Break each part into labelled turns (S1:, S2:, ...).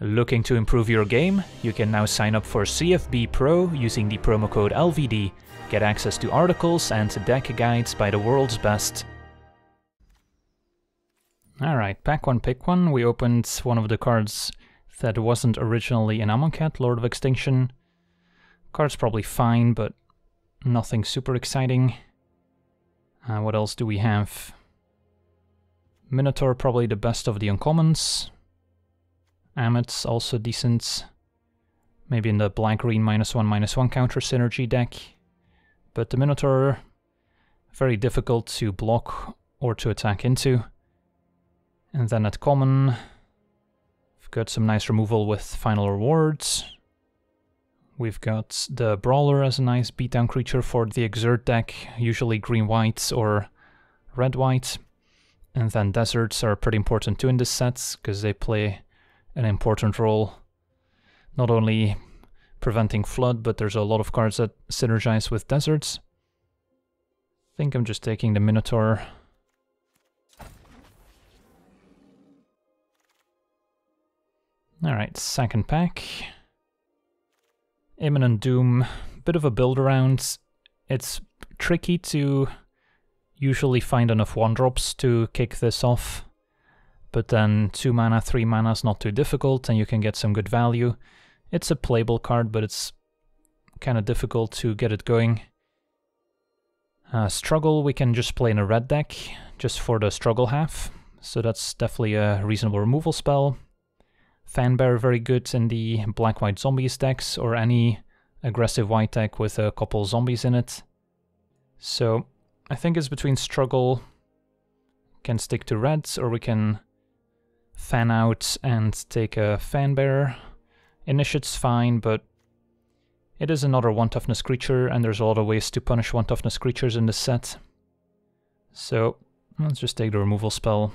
S1: Looking to improve your game? You can now sign up for CFB Pro using the promo code LVD, get access to articles and deck guides by the world's best. Alright, pack one, pick one. We opened one of the cards that wasn't originally an Amonkhet, Lord of Extinction. Card's probably fine, but nothing super exciting. Uh, what else do we have? Minotaur, probably the best of the uncommons. Ammit's also decent. Maybe in the black-green minus one, minus one counter synergy deck. But the Minotaur, very difficult to block or to attack into. And then at common, we've got some nice removal with final rewards. We've got the Brawler as a nice beatdown creature for the Exert deck, usually green-white or red-white. And then Deserts are pretty important too in this set, because they play an important role. Not only preventing flood, but there's a lot of cards that synergize with deserts. I think I'm just taking the Minotaur. Alright, second pack. Imminent Doom, bit of a build around. It's tricky to usually find enough one drops to kick this off, but then 2 mana, 3 mana is not too difficult and you can get some good value. It's a playable card, but it's kind of difficult to get it going. Uh, struggle we can just play in a red deck, just for the struggle half, so that's definitely a reasonable removal spell. Fan Bearer very good in the black-white zombies decks or any aggressive white deck with a couple zombies in it. So I think it's between struggle, can stick to reds, or we can fan out and take a fan bearer. Initiate's fine, but it is another one toughness creature, and there's a lot of ways to punish one toughness creatures in this set. So let's just take the removal spell.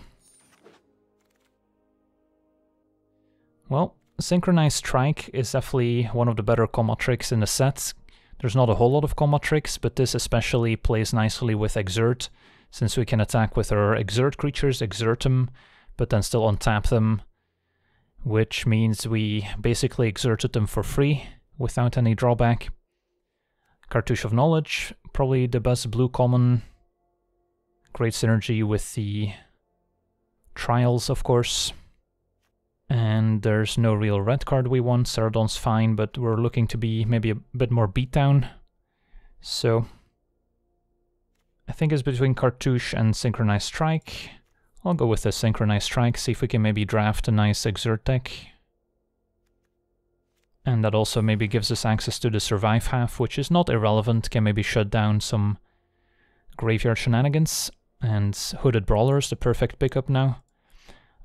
S1: Well, Synchronized Strike is definitely one of the better combo tricks in the set. There's not a whole lot of combo tricks, but this especially plays nicely with Exert, since we can attack with our Exert creatures, exert them, but then still untap them, which means we basically exerted them for free without any drawback. Cartouche of Knowledge, probably the best blue common. Great synergy with the Trials, of course. And there's no real red card we want. Cerodon's fine, but we're looking to be maybe a bit more beatdown. So I think it's between Cartouche and Synchronized Strike. I'll go with the Synchronized Strike, see if we can maybe draft a nice Exert deck. And that also maybe gives us access to the Survive half, which is not irrelevant, can maybe shut down some Graveyard Shenanigans. And Hooded Brawlers, the perfect pickup now.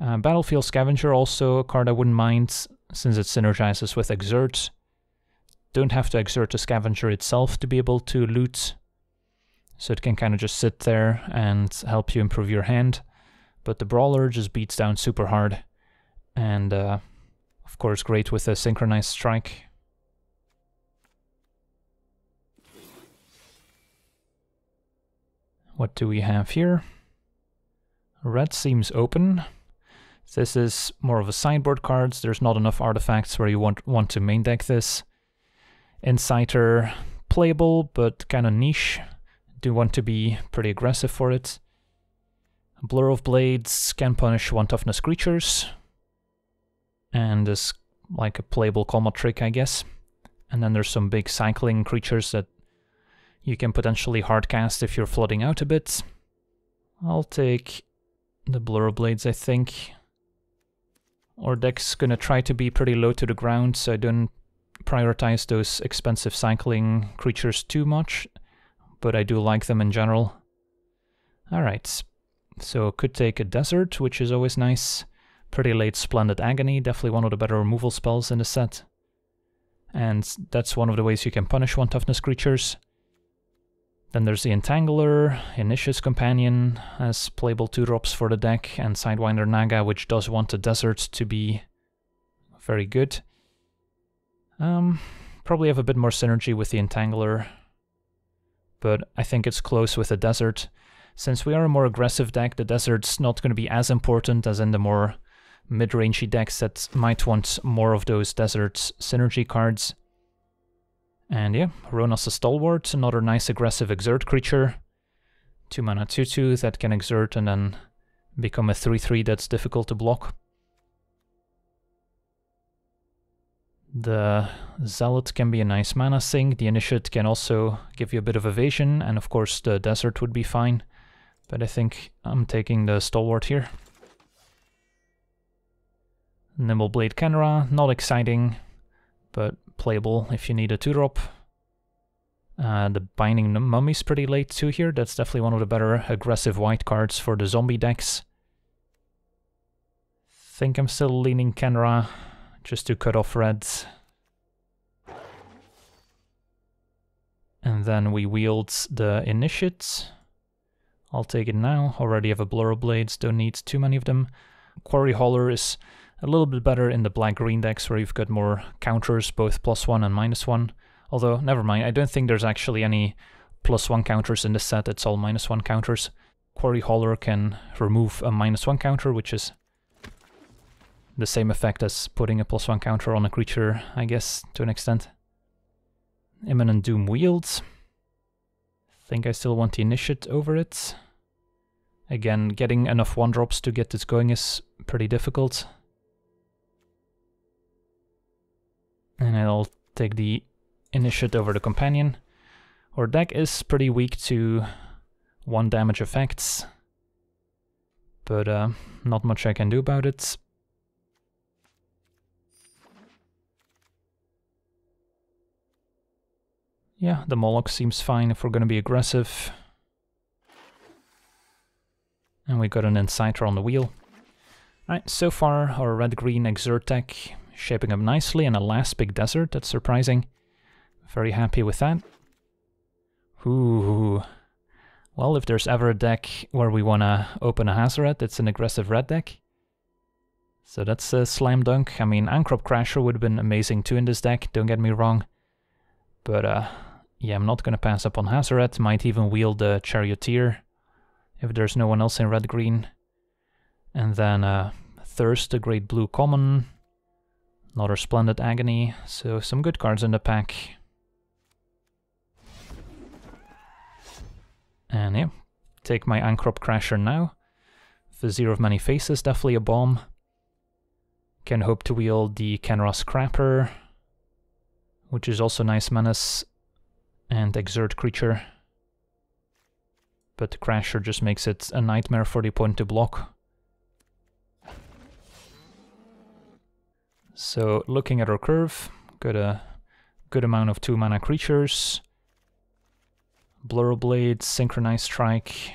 S1: Uh, Battlefield Scavenger, also a card I wouldn't mind, since it synergizes with Exert. Don't have to exert the Scavenger itself to be able to loot, so it can kind of just sit there and help you improve your hand. But the Brawler just beats down super hard, and uh, of course great with a Synchronized Strike. What do we have here? Red seems open. This is more of a sideboard cards. There's not enough artifacts where you want, want to main deck this. Inciter, playable, but kind of niche. Do want to be pretty aggressive for it. Blur of Blades can punish one toughness creatures. And is like a playable combo trick, I guess. And then there's some big cycling creatures that you can potentially hardcast if you're flooding out a bit. I'll take the Blur of Blades, I think. Our deck's gonna try to be pretty low to the ground, so I don't prioritize those expensive cycling creatures too much, but I do like them in general. Alright, so could take a Desert, which is always nice. Pretty late Splendid Agony, definitely one of the better removal spells in the set. And that's one of the ways you can punish one toughness creatures. Then there's the Entangler, Initiate's Companion as playable 2-drops for the deck, and Sidewinder Naga, which does want the Desert to be very good. Um, probably have a bit more synergy with the Entangler, but I think it's close with the Desert. Since we are a more aggressive deck, the Desert's not going to be as important as in the more mid-rangey decks that might want more of those desert synergy cards. And yeah, Rhonas's Stalwart, another nice aggressive exert creature. 2 mana 2-2 that can exert and then become a 3-3 that's difficult to block. The Zealot can be a nice mana sink, the Initiate can also give you a bit of evasion, and of course the Desert would be fine. But I think I'm taking the Stalwart here. Nimble Blade Khenra, not exciting, but playable if you need a 2-drop. Uh, the Binding Mummy's pretty late too here, that's definitely one of the better aggressive white cards for the zombie decks. Think I'm still leaning Khenra, just to cut off reds. And then we wield the Initiates. I'll take it now, already have a Blur Blades, don't need too many of them. Quarry Hauler is a little bit better in the black-green decks where you've got more counters, both plus one and minus one. Although, never mind, I don't think there's actually any plus one counters in this set, it's all minus one counters. Quarry Hauler can remove a minus one counter, which is the same effect as putting a plus one counter on a creature, I guess, to an extent. Imminent Doom Wields. think I still want the Initiate over it. Again, getting enough one drops to get this going is pretty difficult. And I'll take the Initiate over the Companion. Our deck is pretty weak to one damage effects, but uh, not much I can do about it. Yeah, the Moloch seems fine if we're going to be aggressive. And we got an Inciter on the wheel. Right, so far our red-green Exert deck shaping up nicely and a last big desert, that's surprising. Very happy with that. Ooh. Well, if there's ever a deck where we want to open a Hazoret, it's an aggressive red deck. So that's a slam dunk. I mean, Ahn-Crop Crasher would have been amazing too in this deck, don't get me wrong. But uh, yeah, I'm not going to pass up on Hazoret. Might even wield the Charioteer if there's no one else in red-green. And then uh, Thirst, a great blue common. Another Splendid Agony. So some good cards in the pack. And yeah, take my Ahn-Crop Crasher now. Vizier of Many Faces, definitely a bomb. Can hope to wield the Khenra Scrapper, which is also nice menace and exert creature. But the Crasher just makes it a nightmare for the opponent to block. So looking at our curve, got a good amount of two mana creatures. Blur Blade, Synchronized Strike,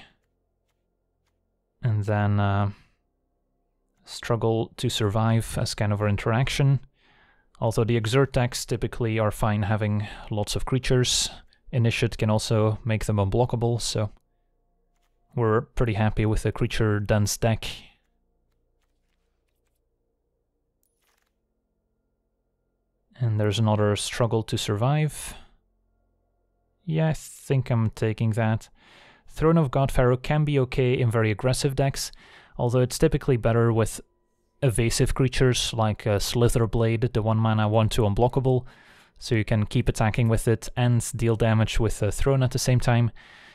S1: and then uh, Struggle to Survive as kind of our interaction. Although the Exert decks typically are fine having lots of creatures, Initiate can also make them unblockable, so we're pretty happy with the creature dense deck. And there's another Struggle to Survive. Yeah, I think I'm taking that. Throne of God Pharaoh can be okay in very aggressive decks, although it's typically better with evasive creatures like a Slitherblade, the 1 mana 1 2 unblockable, so you can keep attacking with it and deal damage with a Throne at the same time.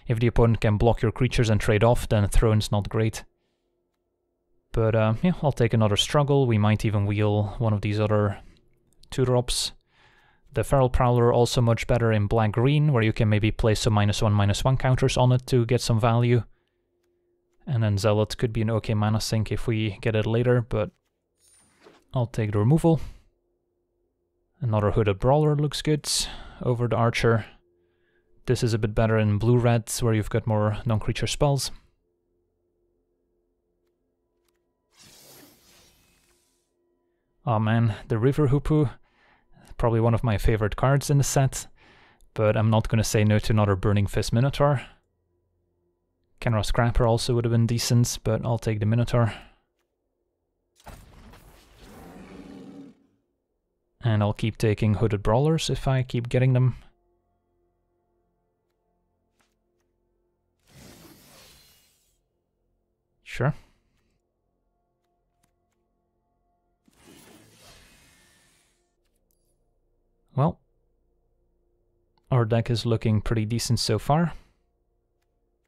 S1: If the opponent can block your creatures and trade off, then Throne's not great. But uh, yeah, I'll take another struggle. We might even wheel one of these other 2-drops. The Feral Prowler also much better in black-green, where you can maybe place some minus one, minus one counters on it to get some value. And then Zealot could be an okay mana sink if we get it later, but I'll take the removal. Another Hooded Brawler looks good over the Archer. This is a bit better in blue-red, where you've got more non-creature spells. Oh man, the River Hoopoe Probably one of my favorite cards in the set, but I'm not to say no to another Burning Fist Minotaur. Khenra Scrapper also would have been decent, but I'll take the Minotaur. And I'll keep taking Hooded Brawlers if I keep getting them. Sure. Well, our deck is looking pretty decent so far.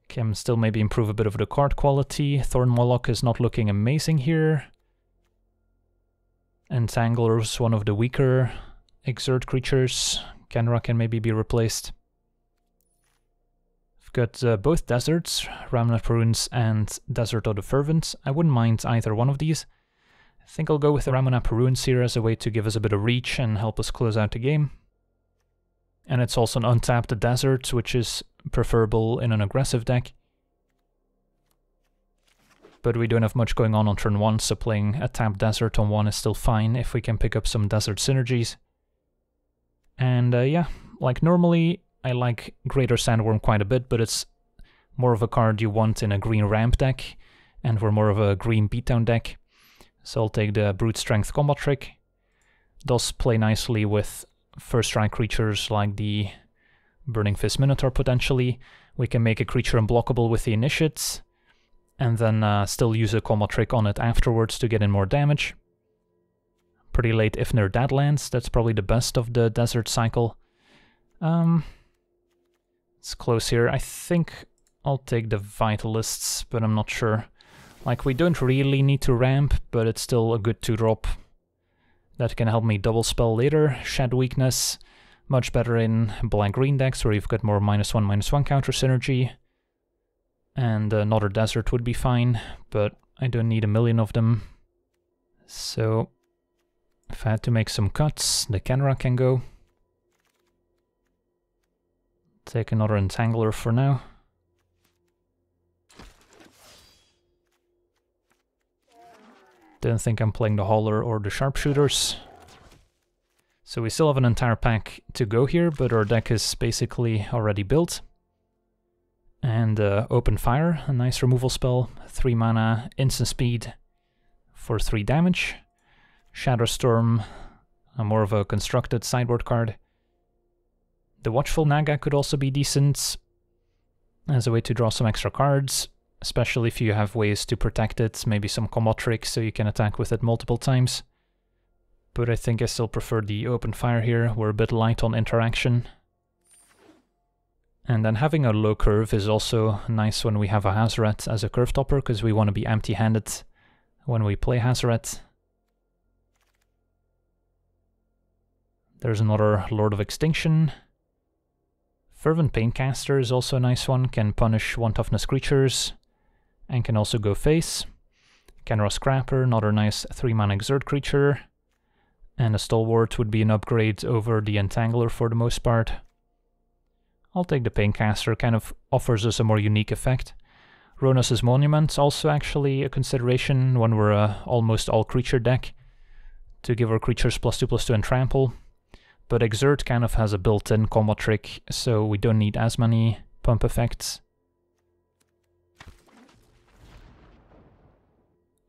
S1: Can still maybe improve a bit of the card quality. Thorn Moloch is not looking amazing here. Entangler is one of the weaker exert creatures. Khenra can maybe be replaced. Got uh, both deserts, Ramunap Ruins and Desert of the Fervent. I wouldn't mind either one of these. I think I'll go with the Ruins here as a way to give us a bit of reach and help us close out the game. And it's also an untapped desert, which is preferable in an aggressive deck. But we don't have much going on on turn 1, so playing a tapped desert on 1 is still fine if we can pick up some desert synergies. And uh, yeah, like normally I like Greater Sandworm quite a bit, but it's more of a card you want in a green ramp deck, and we're more of a green beatdown deck. So I'll take the Brute Strength Combat Trick. Does play nicely with first strike creatures like the Burning Fist Minotaur potentially. We can make a creature unblockable with the Initiates, and then uh, still use a combat trick on it afterwards to get in more damage. Pretty late if Ifnir Deadlands, that's probably the best of the desert cycle. Um, it's close here. I think I'll take the Vitalists, but I'm not sure. Like, we don't really need to ramp, but it's still a good 2-drop. That can help me double spell later. Shed Weakness, much better in black-green decks, where you've got more minus one, minus one counter synergy. And uh, another Desert would be fine, but I don't need a million of them. So, if I had to make some cuts, the Khenra can go. Take another Entangler for now. Don't think I'm playing the Hauler or the Sharpshooters. So we still have an entire pack to go here, but our deck is basically already built. And uh, Open Fire, a nice removal spell, 3 mana, instant speed for 3 damage. Shadowstorm, a more of a constructed sideboard card. The Watchful Naga could also be decent as a way to draw some extra cards especially if you have ways to protect it, maybe some combo tricks so you can attack with it multiple times. But I think I still prefer the open fire here, we're a bit light on interaction. And then having a low curve is also nice when we have a Hazoret as a curve topper, because we want to be empty-handed when we play Hazoret. There's another Lord of Extinction. Fervent Paincaster is also a nice one, can punish one toughness creatures and can also go face. Khenra Scrapper, another nice 3-mana exert creature. And a Stalwart would be an upgrade over the Entangler for the most part. I'll take the Paincaster, kind of offers us a more unique effect. Rhonas's Monument, also actually a consideration when we're a almost all-creature deck, to give our creatures plus 2 plus 2 and trample. But Exert kind of has a built-in combat trick, so we don't need as many pump effects.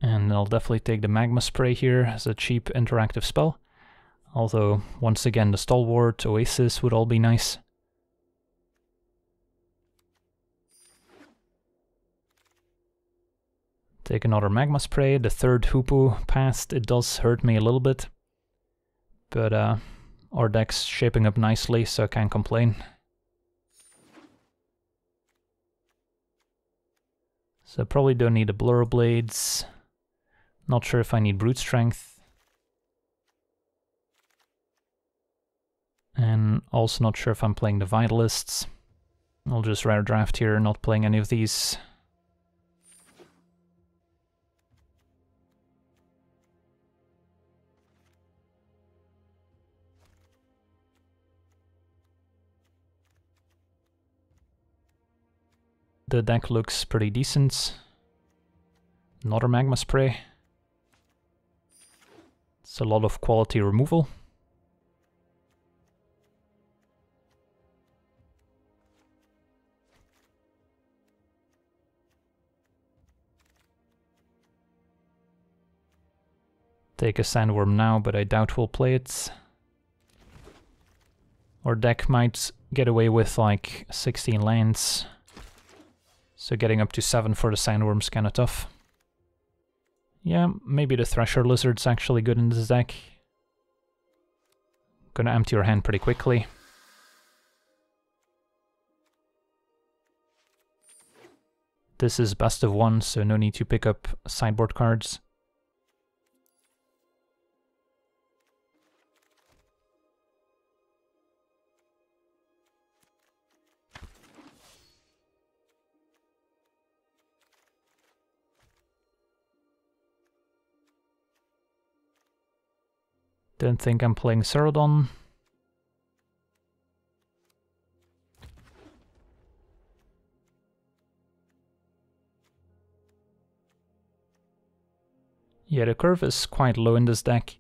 S1: And I'll definitely take the Magma Spray here as a cheap interactive spell. Although, once again, the Stalwart, Oasis would all be nice. Take another Magma Spray. The third Hoopoe passed. It does hurt me a little bit. But uh, our deck's shaping up nicely, so I can't complain. So probably don't need the Blur Blades. Not sure if I need brute strength. And also not sure if I'm playing the Vitalists. I'll just rare draft here, not playing any of these. The deck looks pretty decent. Another Magma Spray. It's a lot of quality removal. Take a Sandworm now, but I doubt we'll play it. Our deck might get away with like 16 lands. So getting up to 7 for the Sandworm's kind of tough. Yeah, maybe the Thresher Lizard's actually good in this deck. Gonna empty your hand pretty quickly. This is best of one, so no need to pick up sideboard cards. Don't think I'm playing Cerodon. Yeah, the curve is quite low in this deck.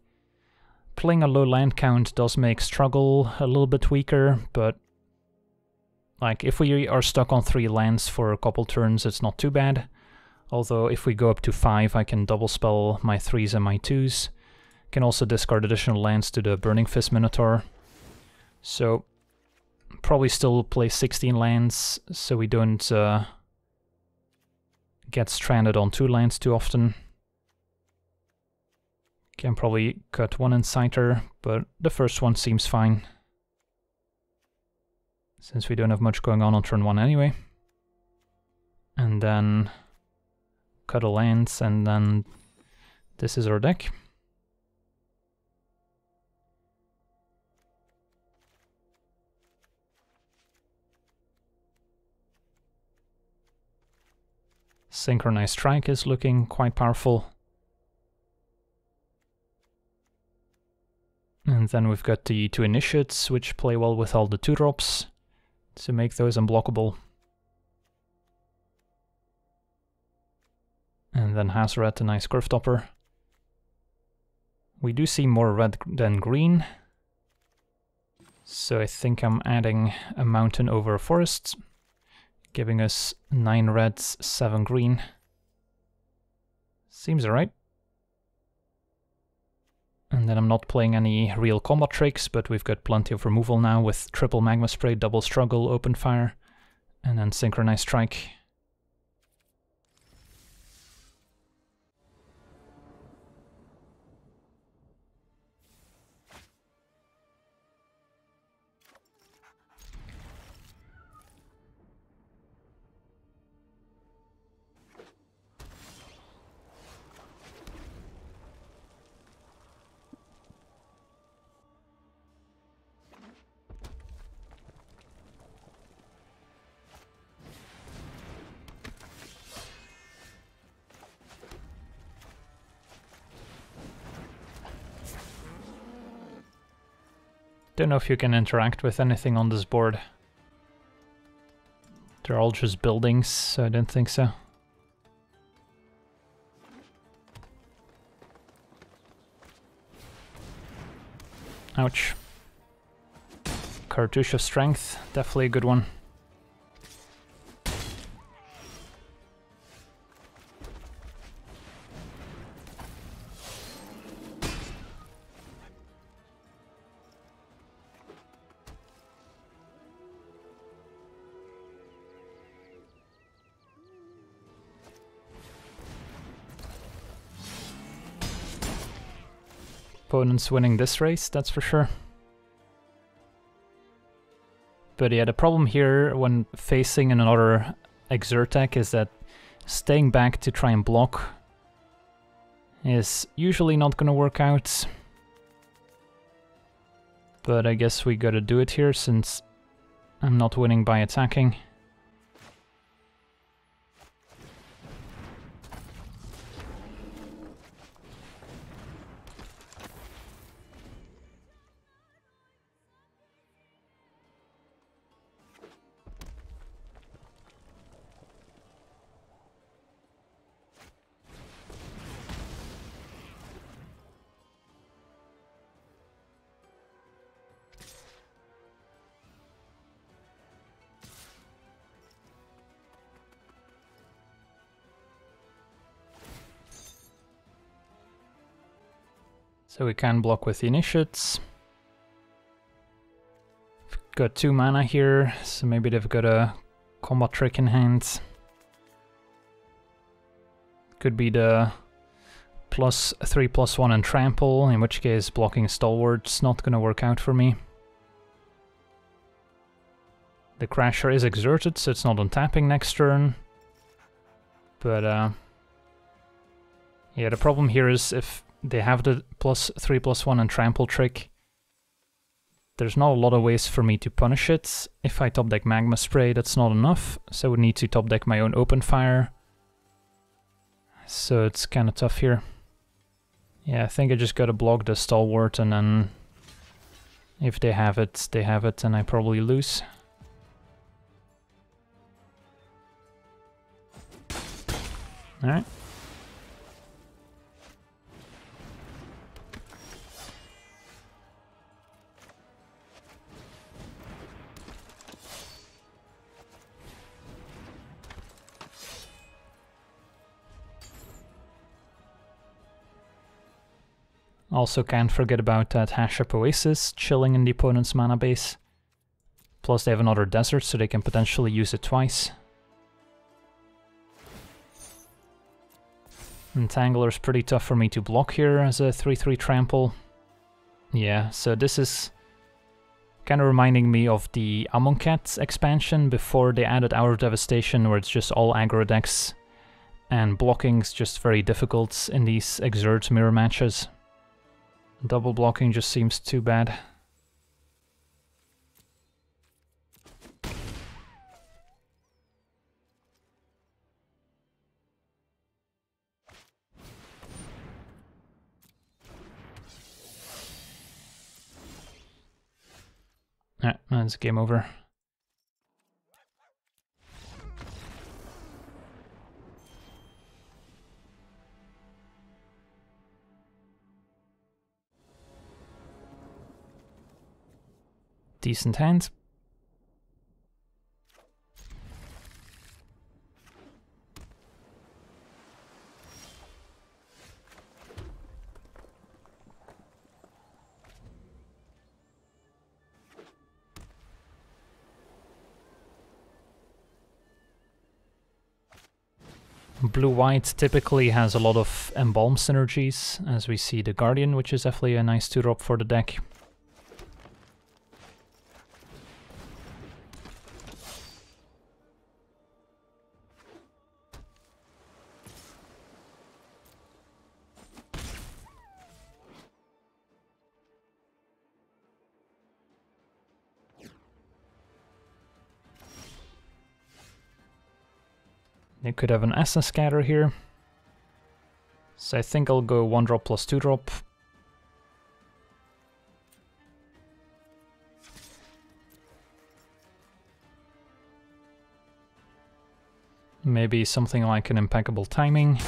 S1: Playing a low land count does make struggle a little bit weaker, but like if we are stuck on three lands for a couple turns, it's not too bad. Although if we go up to five, I can double spell my threes and my twos. Can also discard additional lands to the Burning Fist Minotaur. So probably still play 16 lands so we don't uh, get stranded on two lands too often. Can probably cut one Inciter, but the first one seems fine. Since we don't have much going on on turn one anyway. And then cut a lands, and then this is our deck. Synchronized Strike is looking quite powerful. And then we've got the two initiates, which play well with all the two drops to make those unblockable. And then Hazoret, a nice curve topper. We do see more red than green. So I think I'm adding a mountain over a forest, giving us 9 reds, 7 green. Seems alright. And then I'm not playing any real combat tricks, but we've got plenty of removal now with triple magma spray, double struggle, open fire, and then synchronized strike. Don't know if you can interact with anything on this board. They're all just buildings, so I don't think so. Ouch. Cartouche of Strength, definitely a good one. Winning this race, that's for sure. But yeah, the problem here when facing another Exert is that staying back to try and block is usually not gonna work out. But I guess we gotta do it here since I'm not winning by attacking. So we can block with the initiates. Got two mana here, so maybe they've got a combat trick in hand. Could be the plus 3 plus 1 and trample, in which case blocking stalwart's not gonna work out for me. The Crasher is exerted, so it's not on tapping next turn. But uh, yeah, the problem here is if they have the plus 3 plus 1 and trample trick, there's not a lot of ways for me to punish it. If I top deck Magma Spray, that's not enough, so I would need to top deck my own Open Fire. So it's kind of tough here. Yeah, I think I just gotta block the Stalwart and then if they have it, they have it and I probably lose. Alright. Also can't forget about that Hashep Oasis chilling in the opponent's mana base. Plus they have another desert so they can potentially use it twice. Entangler's pretty tough for me to block here as a 3-3 trample. Yeah, so this is kind of reminding me of the Amonkhet expansion before they added Hour of Devastation where it's just all aggro decks and blocking's just very difficult in these Exert mirror matches. Double blocking just seems too bad. Alright, that's game over. Decent hand. Blue-white typically has a lot of Embalm synergies, as we see the Guardian, which is definitely a nice 2-drop for the deck. Could have an Essence Scatter here. So I think I'll go 1 drop plus 2 drop. Maybe something like an Impeccable Timing.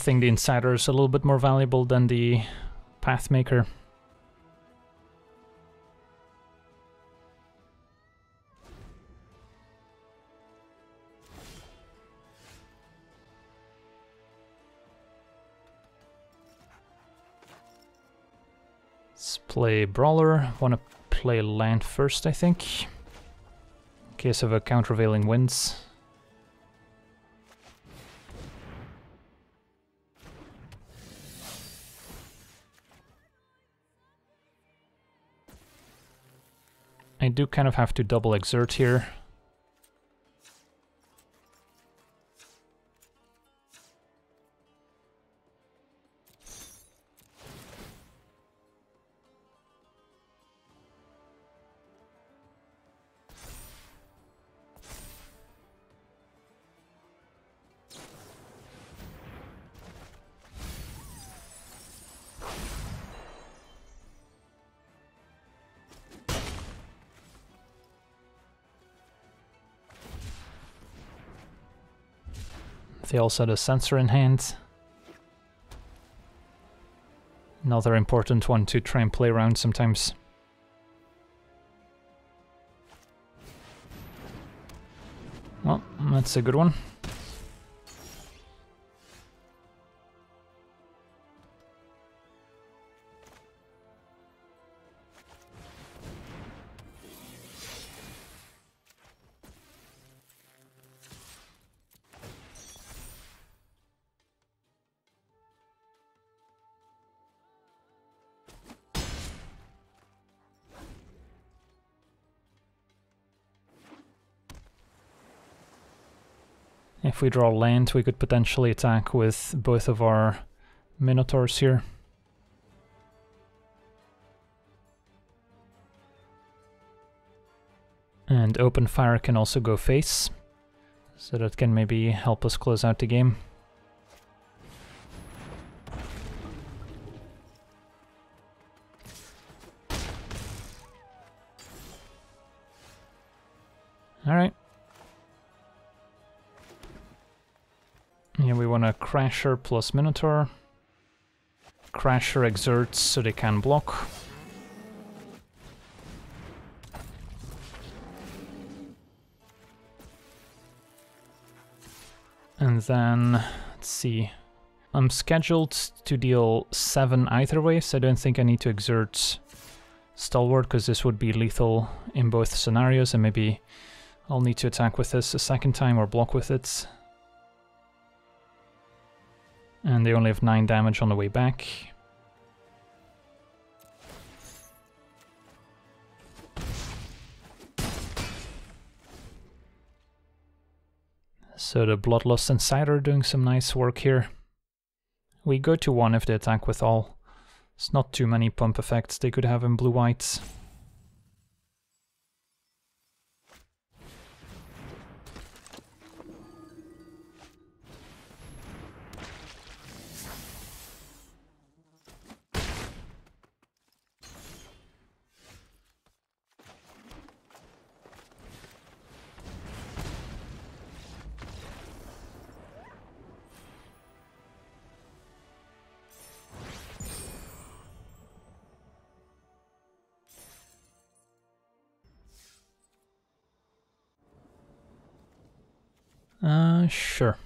S1: Think the Inciter is a little bit more valuable than the Pathmaker. Let's play Brawler. Wanna play land first, I think. In case of a countervailing winds. Do kind of have to double exert here. Also a Censor in hand. Another important one to try and play around sometimes. Well, that's a good one. If we draw land, we could potentially attack with both of our Minotaurs here. And open fire can also go face, so that can maybe help us close out the game. Alright. Crasher plus Minotaur. Crasher exerts so they can block. And then, let's see. I'm scheduled to deal 7 either way, so I don't think I need to exert Stalwart, because this would be lethal in both scenarios, and maybe I'll need to attack with this a second time or block with it. And they only have 9 damage on the way back. So the Bloodlust Inciter are doing some nice work here. We go to 1 if they attack with all. It's not too many pump effects they could have in blue-whites. Sure.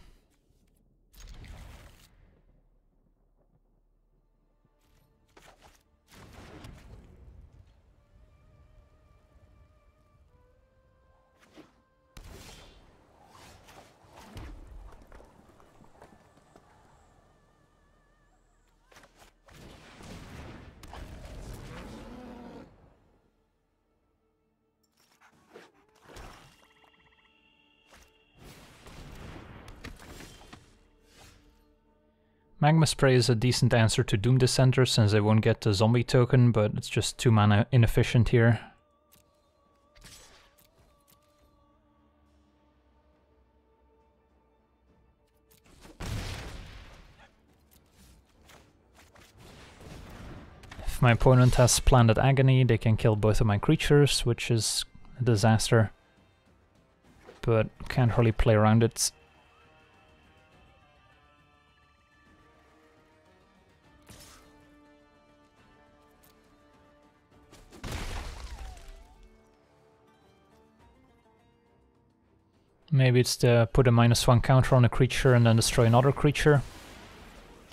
S1: Magma Spray is a decent answer to Doomed Dissenter since they won't get the zombie token, but it's just 2 mana inefficient here. If my opponent has Splendid Agony, they can kill both of my creatures, which is a disaster. But can't really play around it. Maybe it's to put a minus one counter on a creature and then destroy another creature.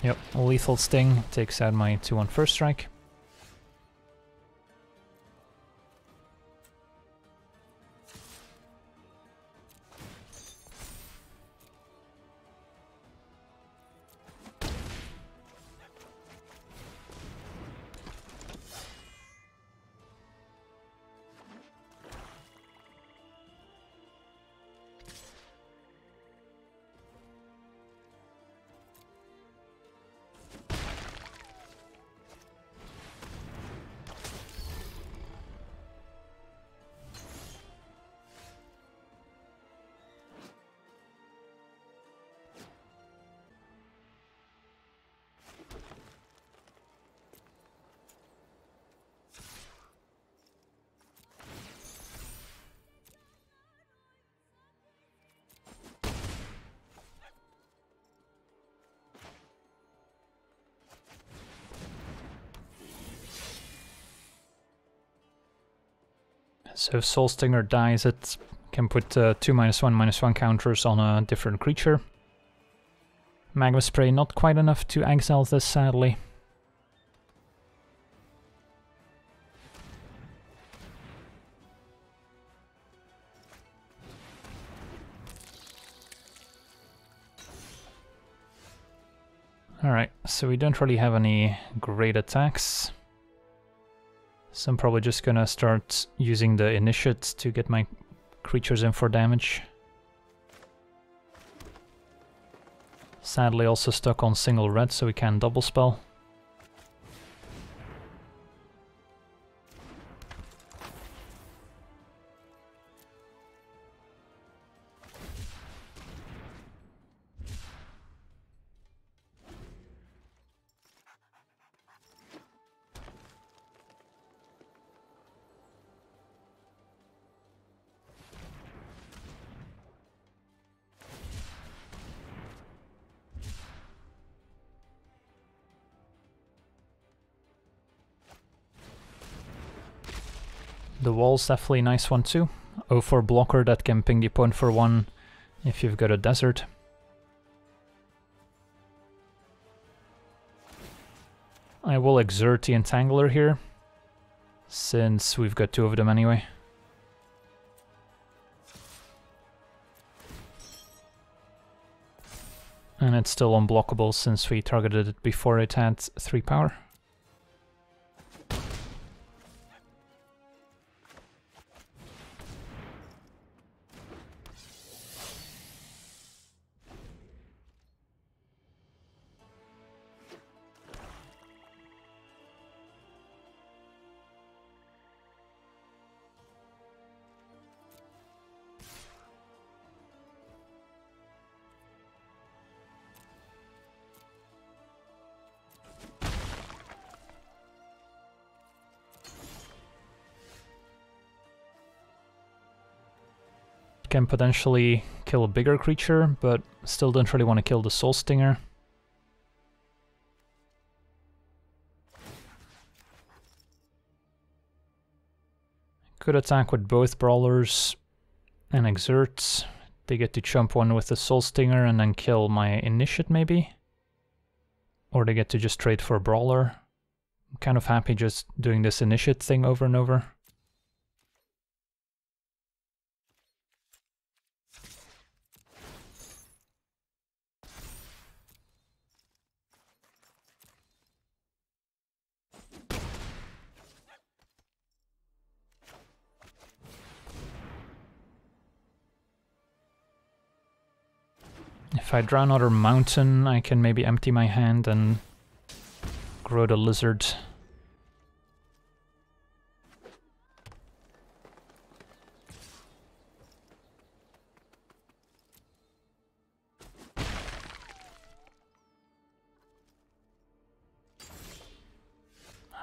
S1: Yep, lethal sting takes out my 2-1 first strike. So if Soul Stinger dies, it can put uh, two minus one, minus one counters on a different creature. Magma Spray not quite enough to exile this, sadly. Alright, so we don't really have any great attacks. So I'm probably just gonna start using the initiates to get my creatures in for damage. Sadly also stuck on single red so we can double spell. Definitely a nice one too. 0-4 blocker that can ping the opponent for one if you've got a desert. I will exert the Entangler here, since we've got two of them anyway. And it's still unblockable since we targeted it before it had 3 power. Can potentially kill a bigger creature, but still don't really want to kill the Soulstinger. Could attack with both Brawlers and Exert. They get to chump one with the Soulstinger and then kill my Initiate maybe? Or they get to just trade for a Brawler. I'm kind of happy just doing this Initiate thing over and over. If I draw another mountain, I can maybe empty my hand and grow the lizard.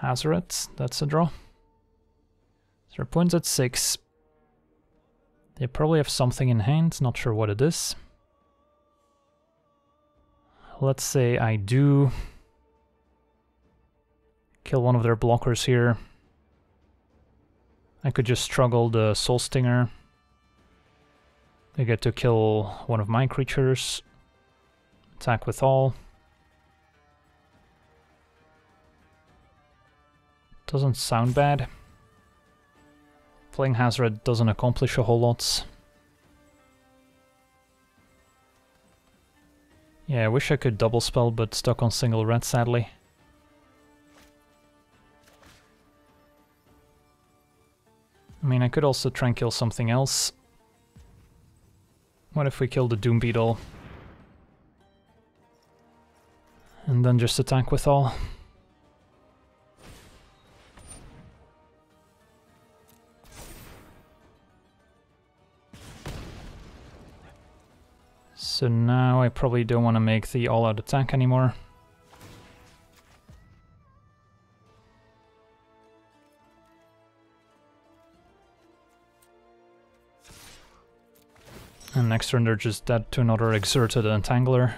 S1: Hazoret, that's a draw. Their points at 6. They probably have something in hand, not sure what it is let's say I do kill one of their blockers here. I could just struggle the Soulstinger. I get to kill one of my creatures. Attack with all. Doesn't sound bad. Playing Hazoret doesn't accomplish a whole lot. Yeah, I wish I could double spell, but stuck on single red, sadly. I mean, I could also try and kill something else. What if we kill the Dune Beetle? And then just attack with all? So now I probably don't want to make the all-out attack anymore. And next turn they're just dead to another exerted entangler.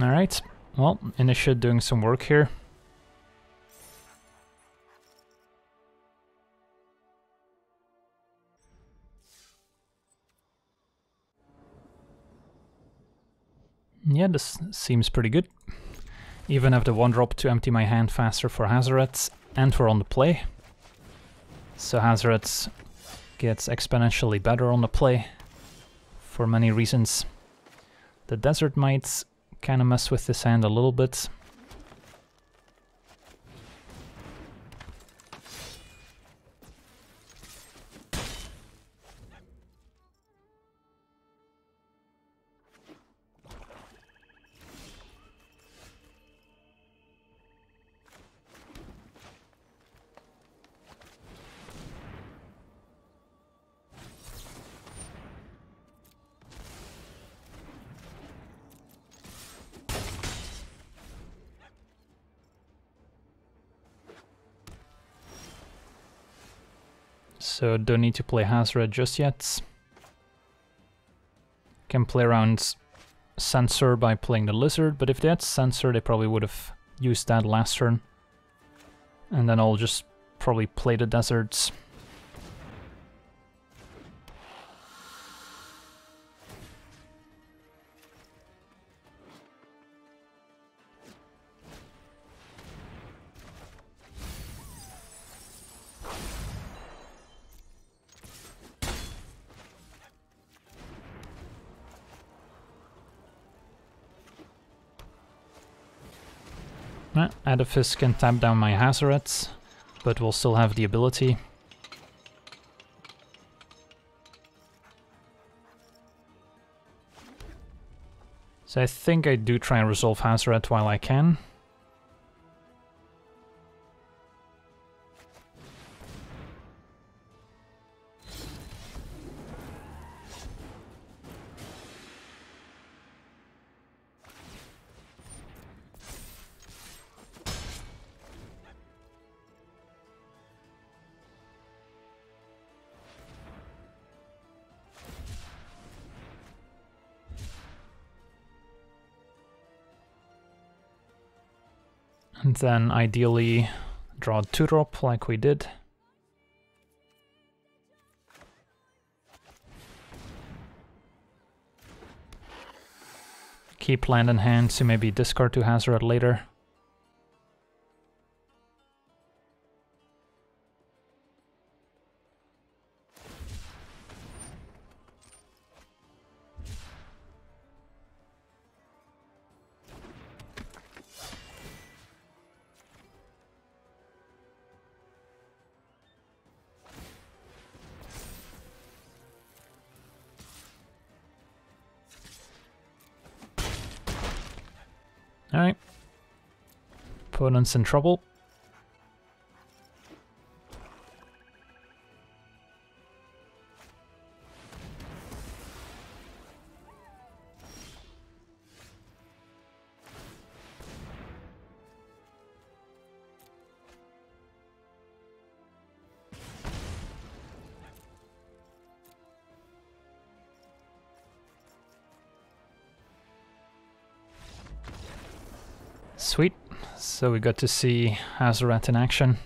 S1: Alright, well, Initiate doing some work here. Yeah, this seems pretty good. Even have the one drop to empty my hand faster for Hazoret's and for on the play. So Hazoret's gets exponentially better on the play for many reasons. The desert might kind of mess with this hand a little bit. Don't need to play Hazoret just yet. Can play around Censor by playing the Lizard, but if they had Censor they probably would have used that last turn. And then I'll just probably play the Deserts. Edifice can tap down my Hazoret's, but will still have the ability. So I think I do try and resolve Hazoret while I can. And then ideally draw two drop like we did. Keep land in hand to maybe discard to Hazoret later. In trouble. So we got to see Hazoret in action.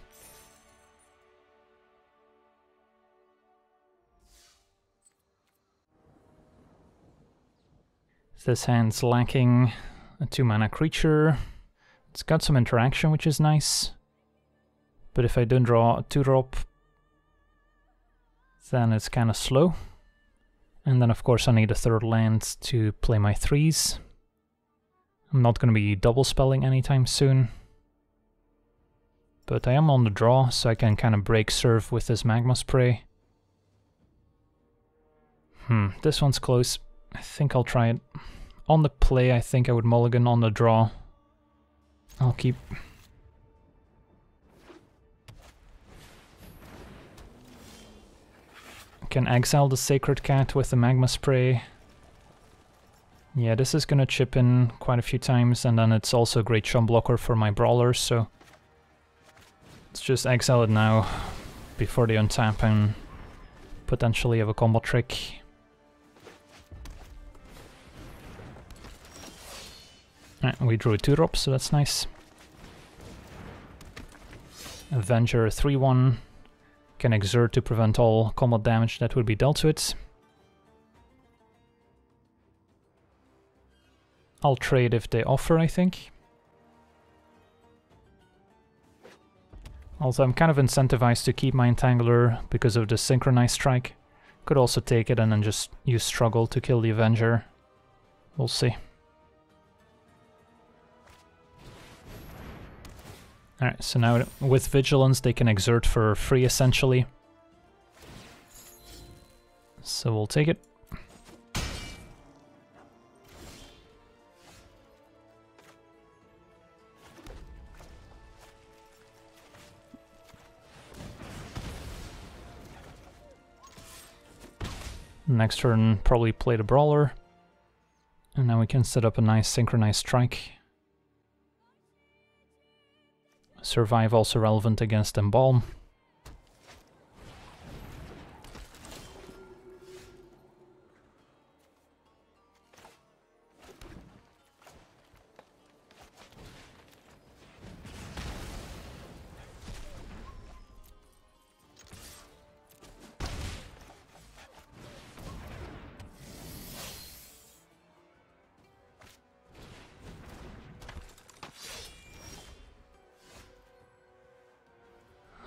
S1: This hand's lacking a 2 mana creature. It's got some interaction, which is nice. But if I don't draw a 2 drop, then it's kind of slow. And then, of course, I need a third land to play my threes. I'm not going to be double spelling anytime soon. But I am on the draw, so I can kind of break serve with this Magma Spray. Hmm, this one's close. I think I'll try it. On the play, I think I would mulligan on the draw. I'll keep... Can exile the Sacred Cat with the Magma Spray. Yeah, this is gonna chip in quite a few times, and then it's also a great chump blocker for my brawlers, so... Let's just exile it now, before they untap and potentially have a combo trick. We drew a 2-drop, so that's nice. Avenger 3-1 can exert to prevent all combat damage that would be dealt to it. I'll trade if they offer, I think. Also, I'm kind of incentivized to keep my Entangler because of the Synchronized Strike. Could also take it and then just use Struggle to kill the Avenger. We'll see. Alright, so now with Vigilance they can exert for free essentially. So we'll take it. Next turn, probably play the Brawler. And now we can set up a nice synchronized strike. Survive also relevant against Embalm.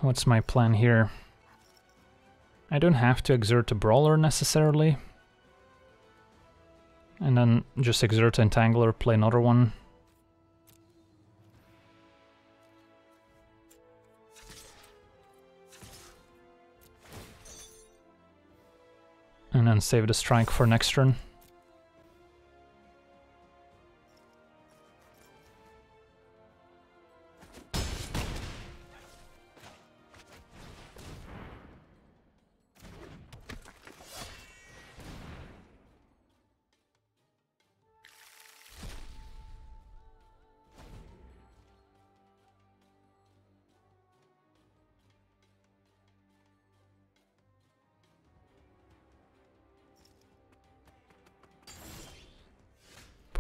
S1: What's my plan here? I don't have to exert a Brawler necessarily. And then just exert Entangler, play another one. And then save the strike for next turn.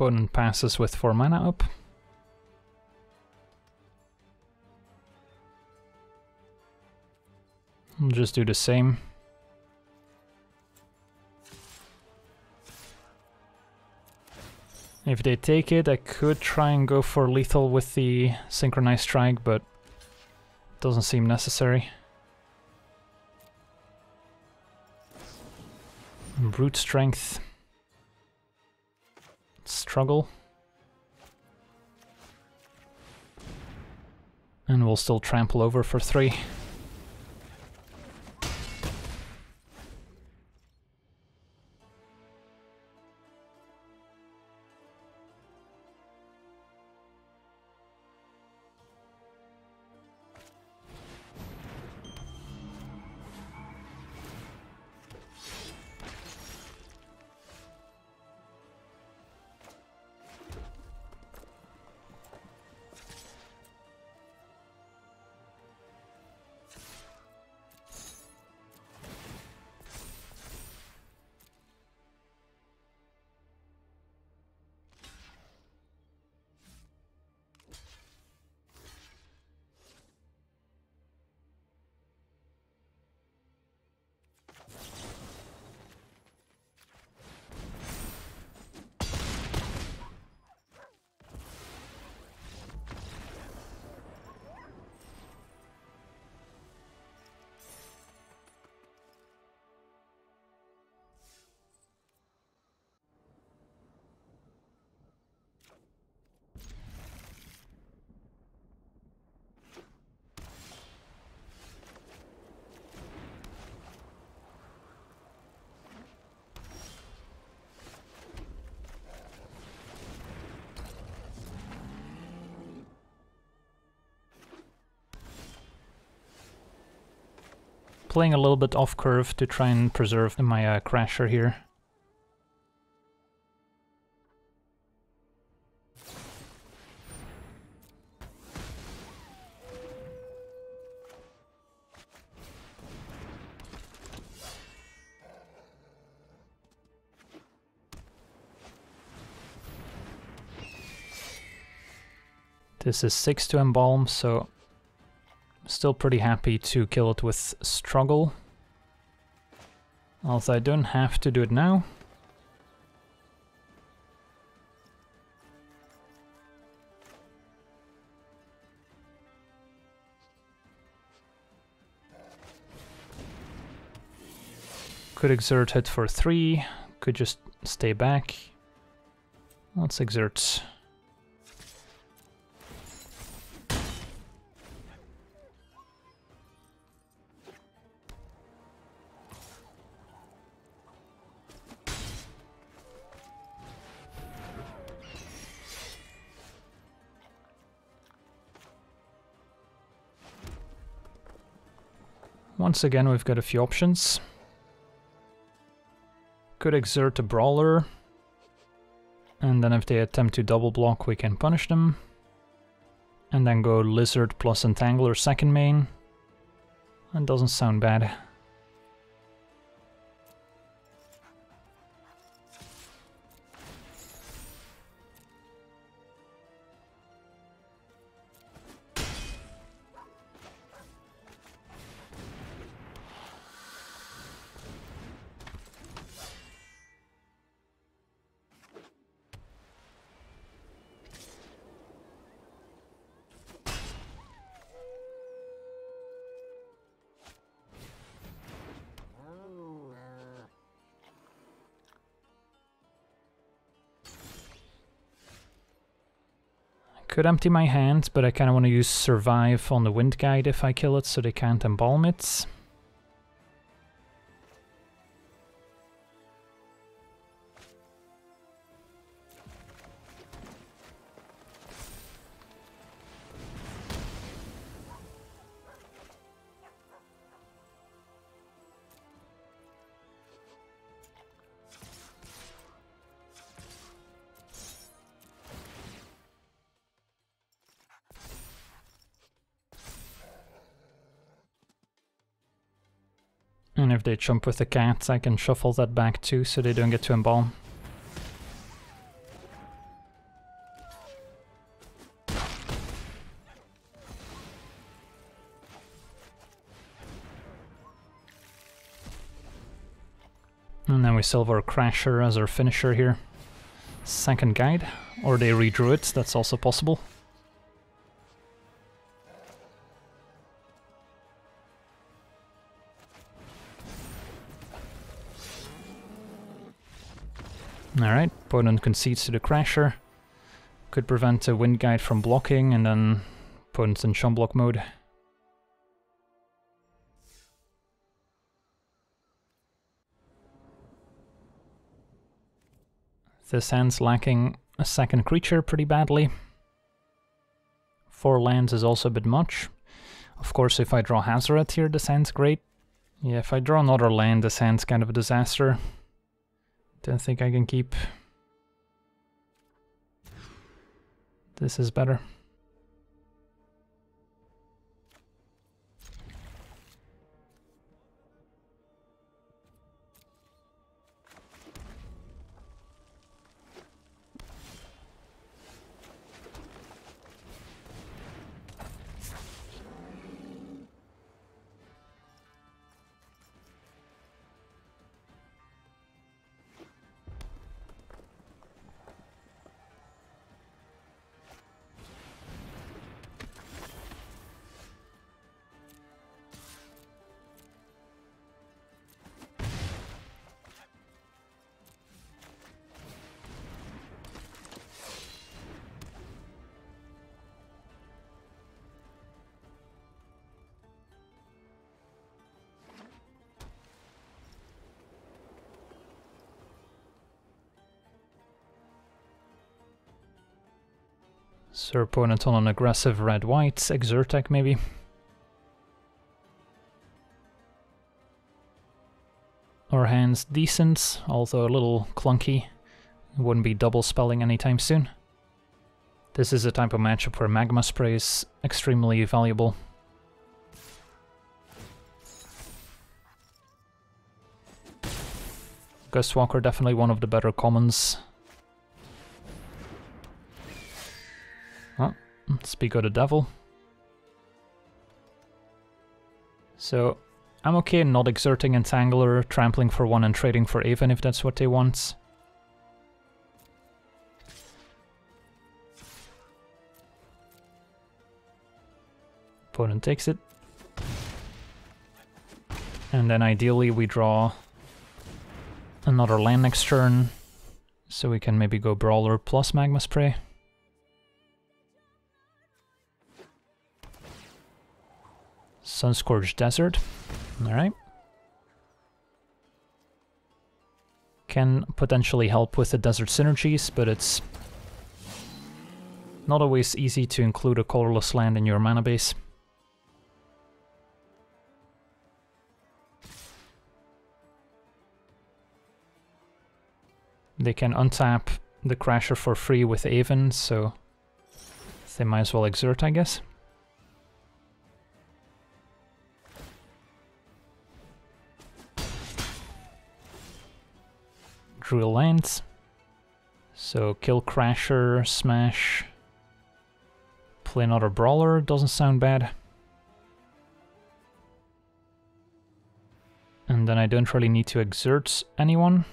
S1: Opponent passes with 4 mana up. I'll just do the same. If they take it, I could try and go for lethal with the synchronized strike, but doesn't seem necessary. Brute strength struggle. And we'll still trample over for three. Playing a little bit off curve to try and preserve my uh, crasher here. This is 6 to embalm, so Still pretty happy to kill it with struggle. Also, I don't have to do it now. Could exert hit for 3, could just stay back. Let's exert. Once again, we've got a few options. Could exert a brawler. And then if they attempt to double block, we can punish them. And then go lizard plus entangler second main. That doesn't sound bad. Could empty my hand, but I kind of want to use Survive on the Wind Guide if I kill it so they can't embalm it. They jump with the cats, I can shuffle that back too so they don't get to embalm. And then we silver Crasher as our finisher here. Second guide, or they redrew it, that's also possible. Opponent concedes to the Crasher. Could prevent a Wind Guide from blocking, and then opponent's in Chum block mode. This hand's lacking a second creature pretty badly. Four lands is also a bit much. Of course, if I draw Hazoret here, this hand's great. Yeah, if I draw another land, this hand's kind of a disaster. Don't think I can keep. This is better. So opponent on an aggressive red-white, Exertech maybe. Our hand's decent, although a little clunky. Wouldn't be double spelling anytime soon. This is a type of matchup where Magma Spray is extremely valuable. Gust Walker definitely one of the better commons. Speak of the devil. So, I'm okay not exerting Entangler, trampling for one and trading for Aven if that's what they want. Opponent takes it. And then ideally we draw another land next turn, so we can maybe go Brawler plus Magma Spray. Sunscorched Desert, alright. Can potentially help with the desert synergies, but it's not always easy to include a colorless land in your mana base. They can untap the Crasher for free with Aven, so they might as well exert, I guess. Drill lands. So kill Crasher, smash, play another Brawler, doesn't sound bad. And then I don't really need to exert anyone.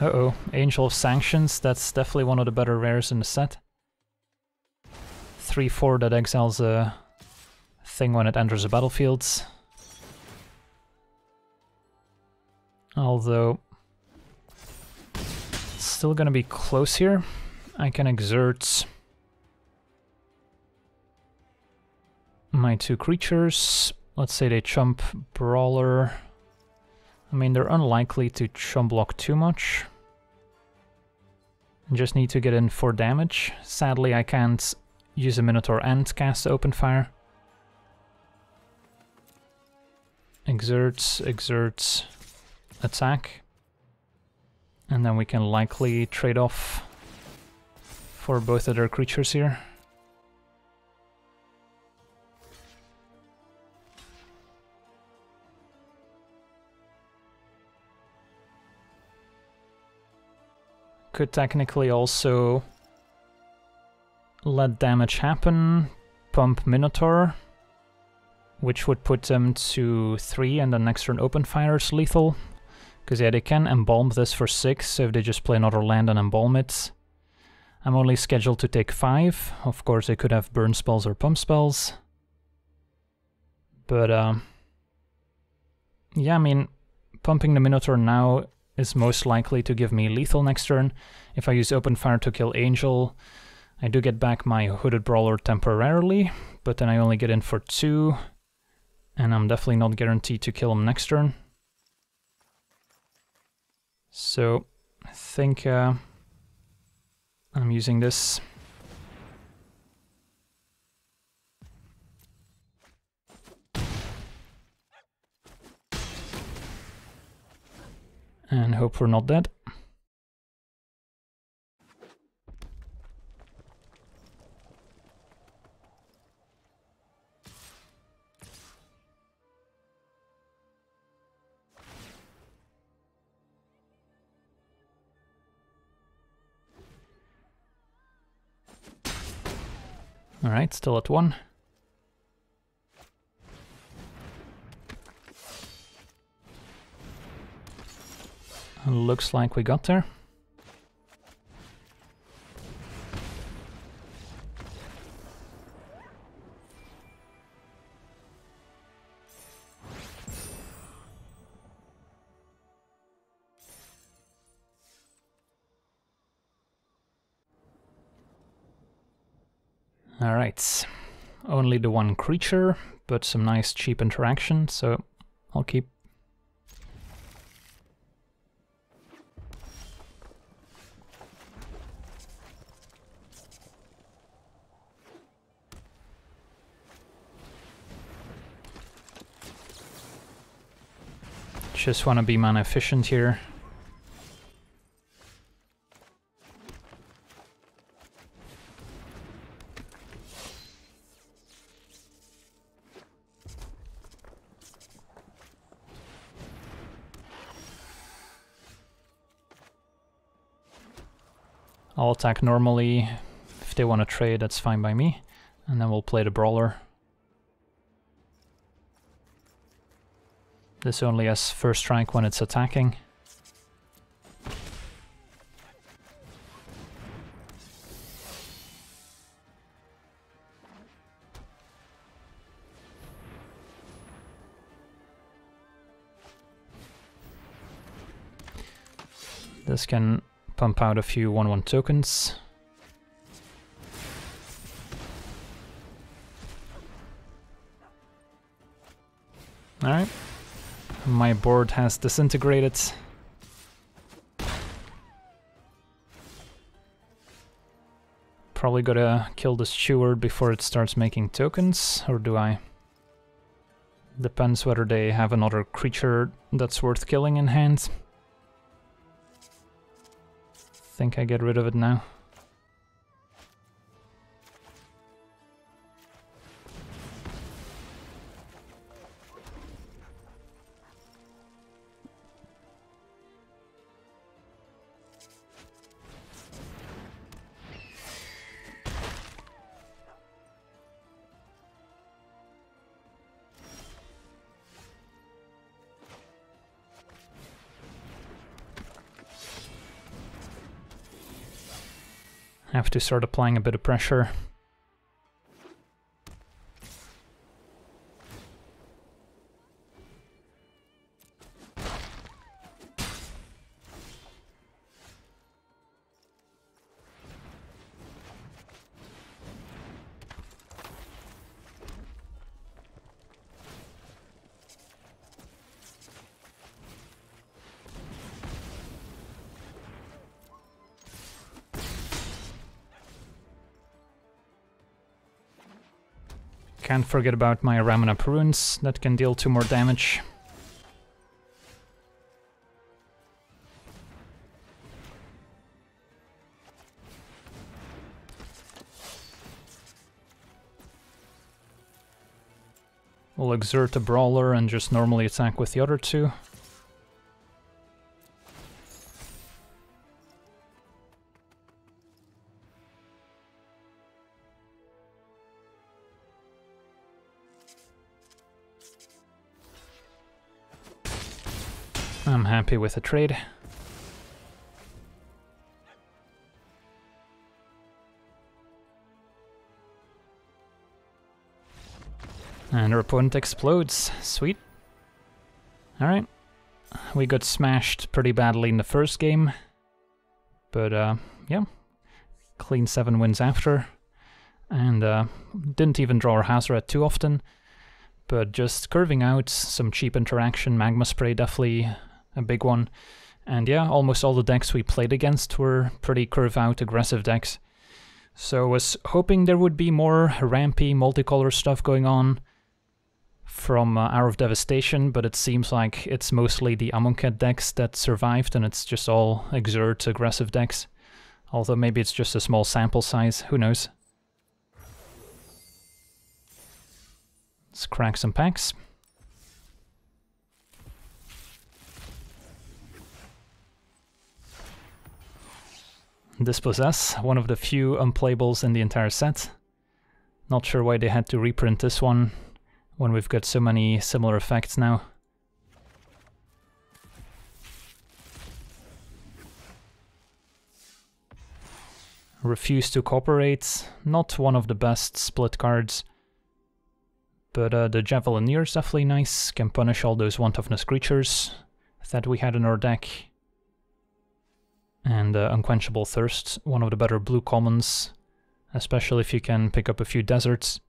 S1: Uh-oh, Angel of Sanctions, that's definitely one of the better rares in the set. 3-4 that exiles a thing when it enters the battlefields. Although, still gonna be close here. I can exert my two creatures. Let's say they chump Brawler. I mean, they're unlikely to chump block too much. Just need to get in for damage. Sadly, I can't use a Minotaur and cast Open Fire. Exerts, exerts, attack. And then we can likely trade off for both of their creatures here. Could technically also let damage happen, pump Minotaur, which would put them to 3 and the next turn open fire is lethal. Because yeah, they can embalm this for 6, so if they just play another land and embalm it. I'm only scheduled to take 5. Of course, they could have burn spells or pump spells. But, uh, yeah, I mean, pumping the Minotaur now is most likely to give me lethal next turn. If I use open fire to kill Angel, I do get back my Hooded Brawler temporarily, but then I only get in for two, and I'm definitely not guaranteed to kill him next turn. So, I think uh, I'm using this and hope we're not dead. Alright, still at one. Looks like we got there. Alright, only the one creature, but some nice cheap interaction, so I'll keep Just want to be mana efficient here. I'll attack normally. If they want to trade, that's fine by me. And then we'll play the Brawler. This only has first strike when it's attacking. This can pump out a few 1-1 tokens. Alright. My board has disintegrated. Probably gotta kill the steward before it starts making tokens, or do I? Depends whether they have another creature that's worth killing in hand. Think I get rid of it now. To start applying a bit of pressure. Can't forget about my Ramunap Ruins, that can deal two more damage. We'll exert a Brawler and just normally attack with the other two. Happy with a trade. And our opponent explodes. Sweet. Alright. We got smashed pretty badly in the first game. But, uh, yeah. Clean 7 wins after. And, uh, didn't even draw our Hazoret too often. But just curving out, some cheap interaction, Magma Spray definitely a big one. And yeah, almost all the decks we played against were pretty curve out, aggressive decks. So I was hoping there would be more rampy, multicolor stuff going on from uh, Hour of Devastation, but it seems like it's mostly the Amonkhet decks that survived, and it's just all exert aggressive decks. Although maybe it's just a small sample size, who knows. Let's crack some packs. Dispossess, one of the few unplayables in the entire set. Not sure why they had to reprint this one when we've got so many similar effects now. Refuse to Cooperate, not one of the best split cards. But uh, the Javelineer is definitely nice, can punish all those one toughness creatures that we had in our deck and uh, Unquenchable Thirst, one of the better blue commons, especially if you can pick up a few deserts.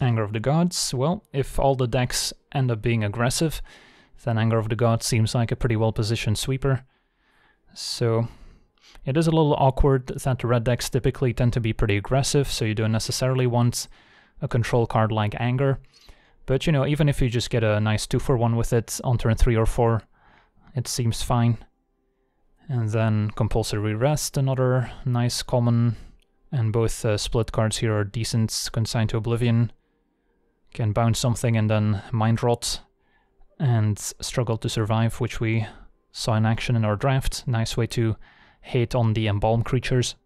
S1: Anger of the Gods, well, if all the decks end up being aggressive, then Anger of the Gods seems like a pretty well-positioned sweeper. So it is a little awkward that the red decks typically tend to be pretty aggressive, so you don't necessarily want a control card like Anger. But you know, even if you just get a nice 2 for 1 with it on turn 3 or 4, it seems fine. And then Compulsory Rest, another nice common, and both uh, split cards here are decent, Consigned to Oblivion. Can bounce something and then Mind Rot, and Struggle to Survive, which we saw in action in our draft. Nice way to hit on the embalm creatures.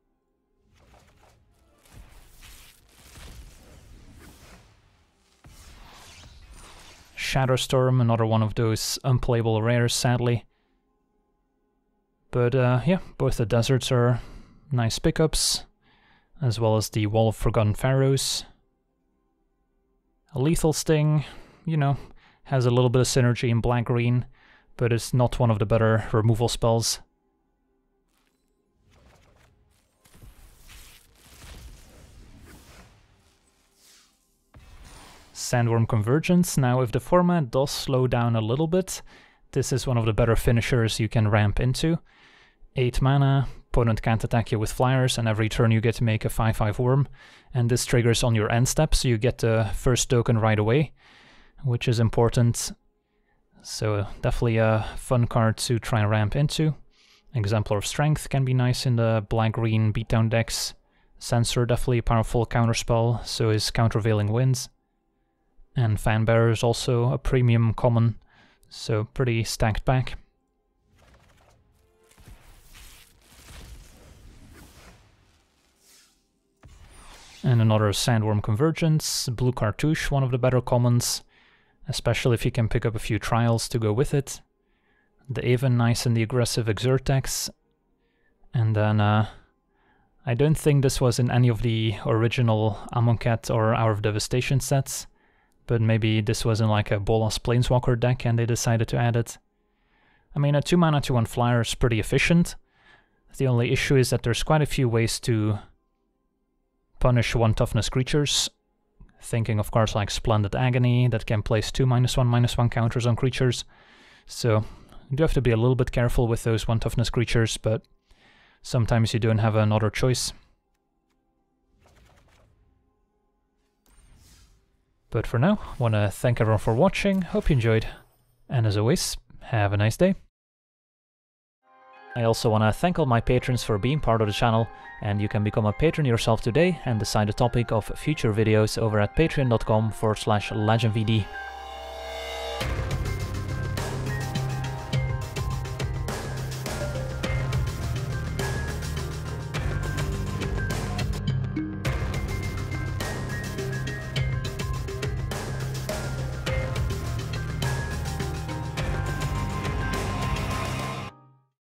S1: Shadowstorm, another one of those unplayable rares, sadly. But uh, yeah, both the deserts are nice pickups, as well as the Wall of Forgotten Pharaohs. A Lethal Sting, you know, has a little bit of synergy in black-green, but it's not one of the better removal spells. Sandwurm Convergence. Now, if the format does slow down a little bit, this is one of the better finishers you can ramp into. 8 mana, opponent can't attack you with flyers, and every turn you get to make a 5-5 worm. And this triggers on your end step, so you get the first token right away, which is important. So uh, definitely a fun card to try and ramp into. Exemplar of Strength can be nice in the black-green beatdown decks. Censor definitely a powerful counterspell, so is Countervailing Winds. And Fan Bearer is also a premium common, so pretty stacked back. And another Sandwurm Convergence, Blue Cartouche, one of the better commons, especially if you can pick up a few trials to go with it. The Aven, nice and the aggressive exert decks. And then, uh, I don't think this was in any of the original Amonkhet or Hour of Devastation sets, but maybe this wasn't like a Bolas Planeswalker deck and they decided to add it. I mean, a 2 mana to 1 flyer is pretty efficient. The only issue is that there's quite a few ways to punish 1 toughness creatures. Thinking of cards like Splendid Agony that can place 2 minus 1 minus 1 counters on creatures. So you do have to be a little bit careful with those 1 toughness creatures, but sometimes you don't have another choice. But for now, I want to thank everyone for watching, hope you enjoyed, and as always, have a nice day. I also want to thank all my patrons for being part of the channel, and you can become a patron yourself today and decide the topic of future videos over at patreon.com forward slash LegenVD.